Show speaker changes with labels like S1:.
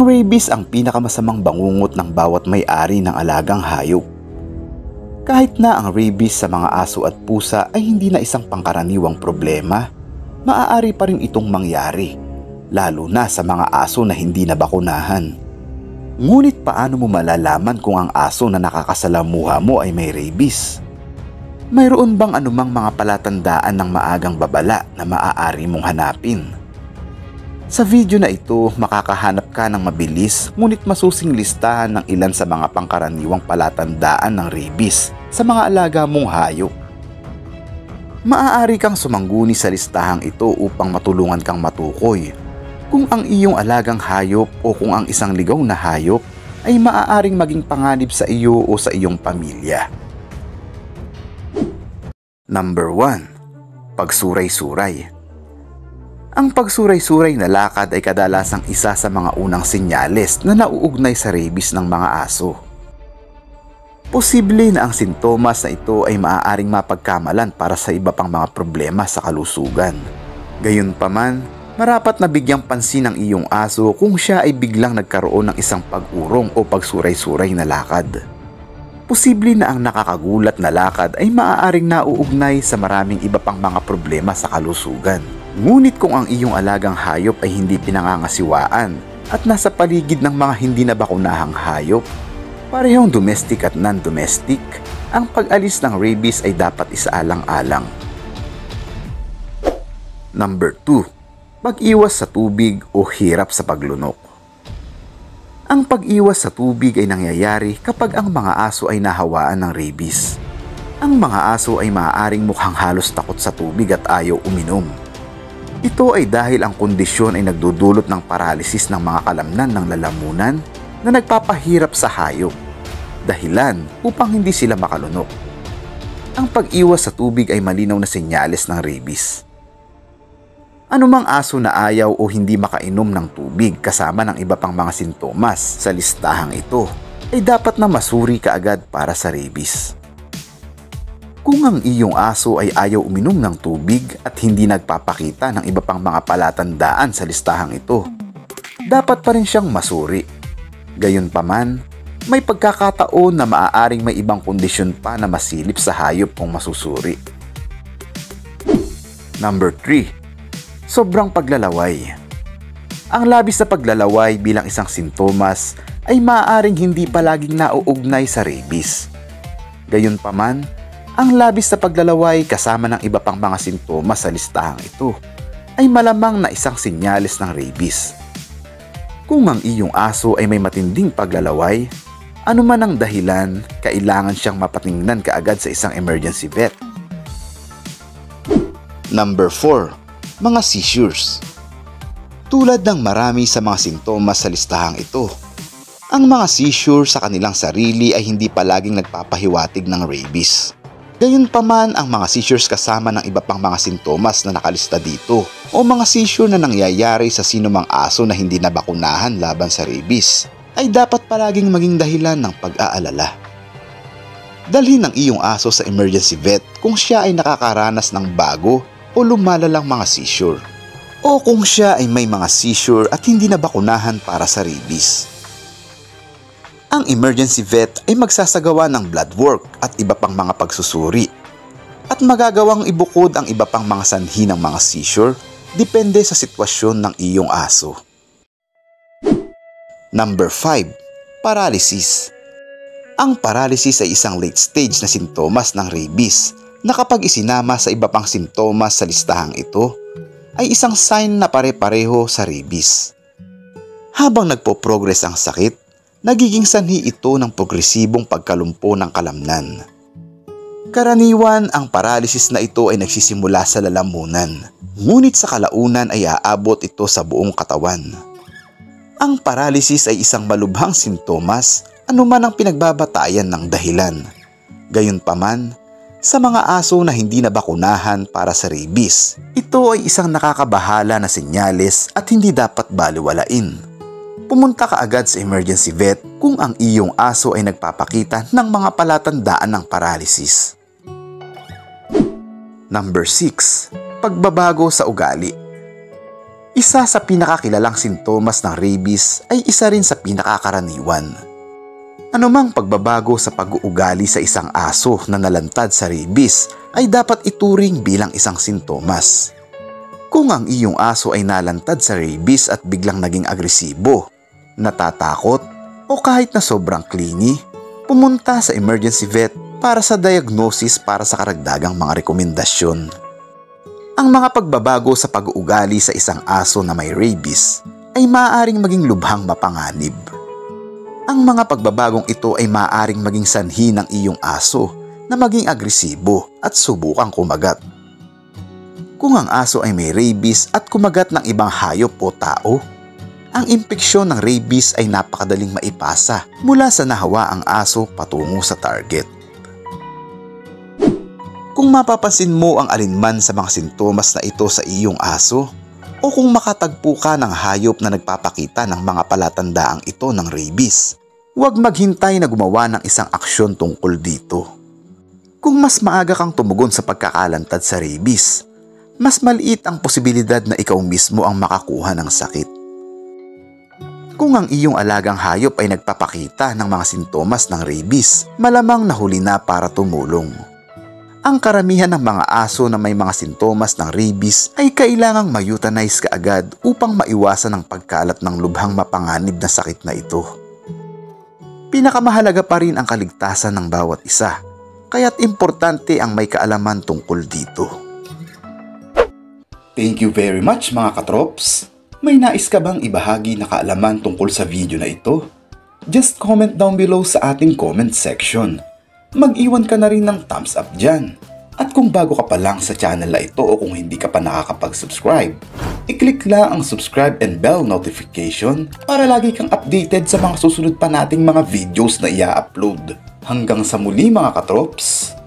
S1: Ang rabies ang pinakamasamang bangungot ng bawat may-ari ng alagang hayop. Kahit na ang rabies sa mga aso at pusa ay hindi na isang pangkaraniwang problema, maaari pa rin itong mangyari, lalo na sa mga aso na hindi nabakunahan. Ngunit paano mo malalaman kung ang aso na nakakasalamuha mo ay may rabies? Mayroon bang anumang mga palatandaan ng maagang babala na maaari mong hanapin? Sa video na ito, makakahanap ka ng mabilis ngunit masusing listahan ng ilan sa mga pangkaraniwang palatandaan ng rabies sa mga alaga mong hayop. Maaari kang sumangguni sa listahang ito upang matulungan kang matukoy kung ang iyong alagang hayop o kung ang isang ligaw na hayop ay maaaring maging panganib sa iyo o sa iyong pamilya. Number 1. Pagsuray-suray ang pagsuray-suray na lakad ay kadalasang isa sa mga unang senyales na nauugnay sa rabies ng mga aso. Posible na ang sintomas na ito ay maaaring mapagkamalan para sa iba pang mga problema sa kalusugan. Gayunpaman, marapat na bigyang pansin ng iyong aso kung siya ay biglang nagkaroon ng isang pag-urong o pagsuray-suray na lakad. Posible na ang nakakagulat na lakad ay maaaring nauugnay sa maraming iba pang mga problema sa kalusugan. Ngunit kung ang iyong alagang hayop ay hindi pinangangasiwaan at nasa paligid ng mga hindi na bakunahang hayop, parehong domestic at non-domestic, ang pag-alis ng rabies ay dapat isaalang-alang. Number 2. Pag-iwas sa tubig o hirap sa paglunok. Ang pag-iwas sa tubig ay nangyayari kapag ang mga aso ay nahawaan ng rabies. Ang mga aso ay maaaring mukhang halos takot sa tubig at ayaw uminom ito ay dahil ang kondisyon ay nagdudulot ng paralysis ng mga kalamnan ng lalamunan na nagpapahirap sa hayop, dahilan upang hindi sila makalunok. Ang pag-iwas sa tubig ay malinaw na senyales ng rabies. Anumang aso na ayaw o hindi makainom ng tubig kasama ng iba pang mga sintomas sa listahang ito ay dapat na masuri kaagad para sa rabies. Kung ang iyong aso ay ayaw uminom ng tubig at hindi nagpapakita ng iba pang mga palatandaan sa listahang ito, dapat pa rin siyang masuri. Gayunpaman, may pagkakataon na maaaring may ibang kondisyon pa na masilip sa hayop kung masusuri. Number 3. Sobrang paglalaway. Ang labis na paglalaway bilang isang sintomas ay maaaring hindi palaging nauugnay sa rabies. Gayunpaman, ang labis na paglalaway kasama ng iba pang mga sintomas sa listahang ito ay malamang na isang sinyalis ng rabies. Kung ang iyong aso ay may matinding paglalaway, anuman ang dahilan, kailangan siyang mapatingnan kaagad sa isang emergency vet. Number 4. Mga seizures Tulad ng marami sa mga sintomas sa listahang ito, ang mga seizure sa kanilang sarili ay hindi palaging nagpapahiwatig ng rabies. Gayunpaman ang mga seizures kasama ng iba pang mga sintomas na nakalista dito o mga seizure na nangyayari sa sinumang aso na hindi nabakunahan laban sa rabies ay dapat palaging maging dahilan ng pag-aalala. Dalhin ang iyong aso sa emergency vet kung siya ay nakakaranas ng bago o lumalalang mga seizure o kung siya ay may mga seizure at hindi nabakunahan para sa rabies ang emergency vet ay magsasagawa ng blood work at iba pang mga pagsusuri at magagawang ibukod ang iba pang mga sanhi ng mga seizure depende sa sitwasyon ng iyong aso. Number 5. Paralysis Ang paralysis ay isang late stage na sintomas ng rabies na kapag isinama sa iba pang sintomas sa listahang ito, ay isang sign na pare-pareho sa rabies. Habang nagpo-progress ang sakit, nagiging sanhi ito ng progresibong pagkalumpo ng kalamnan. Karaniwan ang paralysis na ito ay nagsisimula sa lalamunan, ngunit sa kalaunan ay aabot ito sa buong katawan. Ang paralysis ay isang malubhang sintomas anuman ang pinagbabatayan ng dahilan. Gayunpaman, sa mga aso na hindi nabakunahan para sa rabies, ito ay isang nakakabahala na senyales at hindi dapat baliwalain pumunta ka agad sa emergency vet kung ang iyong aso ay nagpapakita ng mga palatandaan ng paralysis. Number 6. Pagbabago sa ugali Isa sa pinakakilalang sintomas ng rabies ay isa rin sa pinakakaraniwan. Anumang pagbabago sa pag-uugali sa isang aso na nalantad sa rabies ay dapat ituring bilang isang sintomas. Kung ang iyong aso ay nalantad sa rabies at biglang naging agresibo, natatakot, o kahit na sobrang clingy, pumunta sa emergency vet para sa diagnosis para sa karagdagang mga rekomendasyon. Ang mga pagbabago sa pag-uugali sa isang aso na may rabies ay maaaring maging lubhang mapanganib. Ang mga pagbabagong ito ay maaaring maging sanhi ng iyong aso na maging agresibo at subukang kumagat. Kung ang aso ay may rabies at kumagat ng ibang hayop o tao, ang impeksyon ng rabies ay napakadaling maipasa mula sa nahawa ang aso patungo sa target. Kung mapapansin mo ang alinman sa mga sintomas na ito sa iyong aso, o kung makatagpo ka ng hayop na nagpapakita ng mga palatandaang ito ng rabies, huwag maghintay na gumawa ng isang aksyon tungkol dito. Kung mas maaga kang tumugon sa pagkakalantad sa rabies, mas maliit ang posibilidad na ikaw mismo ang makakuha ng sakit. Kung ang iyong alagang hayop ay nagpapakita ng mga sintomas ng rabies, malamang nahuli na para tumulong. Ang karamihan ng mga aso na may mga sintomas ng rabies ay kailangang ma-euthanize kaagad upang maiwasan ang pagkalat ng lubhang mapanganib na sakit na ito. Pinakamahalaga pa rin ang kaligtasan ng bawat isa, kaya't importante ang may kaalaman tungkol dito. Thank you very much mga katrops. May nais ka bang ibahagi na kaalaman tungkol sa video na ito? Just comment down below sa ating comment section. Mag-iwan ka na rin ng thumbs up dyan. At kung bago ka pa lang sa channel na ito o kung hindi ka pa nakakapag-subscribe, i-click lang ang subscribe and bell notification para lagi kang updated sa mga susunod pa nating mga videos na i-upload. Hanggang sa muli mga katrops!